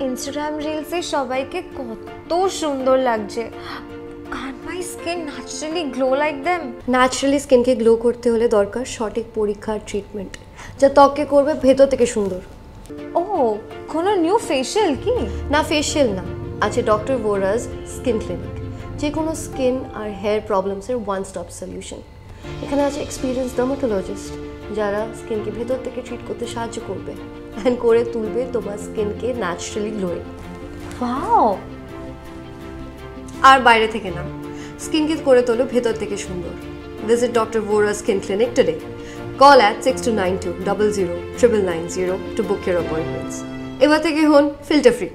Instagram রিলসে সবাইকে কত সুন্দর লাগছে। Can my skin naturally glow like them naturally স্কিনকে গ্লো করতে হলে দরকার সঠিক পরীক্ষার ট্রিটমেন্ট যা ত্বককে করবে ভেতর থেকে সুন্দর। ও কোনো নিউ ফেশিয়াল কি? না ফেশিয়াল না। আছে ডক্টর ভোরাজ স্কিন ক্লিনিক যে কোনো স্কিন আর হেয়ার প্রবলেমসের ওয়ান স্টপ সলিউশন এখানে আছে এক্সপিরিয়েন্স ডার্মাটোলজিস্ট যারা স্কিনকে ভেতর থেকে ট্রিট করতে সাহায্য করবে অ্যান্ড করে তুলবে তোমার স্কিনকে ন্যাচারালি গ্লোয়িং ওয়াও আর বাইরে থেকে না স্কিনকে করে তোলো ভেতর থেকে সুন্দর। Visit doctor Vora skin clinic today call at six two nine two double zero triple nine zero two book your appointments এবার থেকে হন ফিল্টার ফ্রি